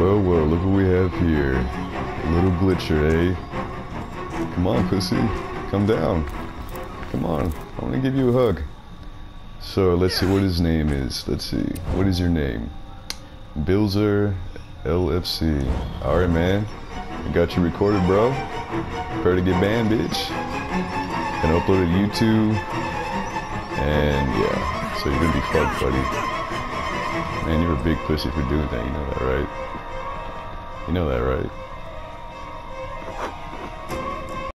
well, well, look what we have here. A little glitcher, eh? Come on, pussy. Come down. Come on. I want to give you a hug. So, let's see what his name is. Let's see. What is your name? Billzer LFC. Alright, man. I got you recorded, bro. Prepare to get banned, bitch. And upload it to YouTube. And, yeah. So you're gonna be fucked, buddy. Man, you're a big pussy for doing that. You know that, right? You know that, right?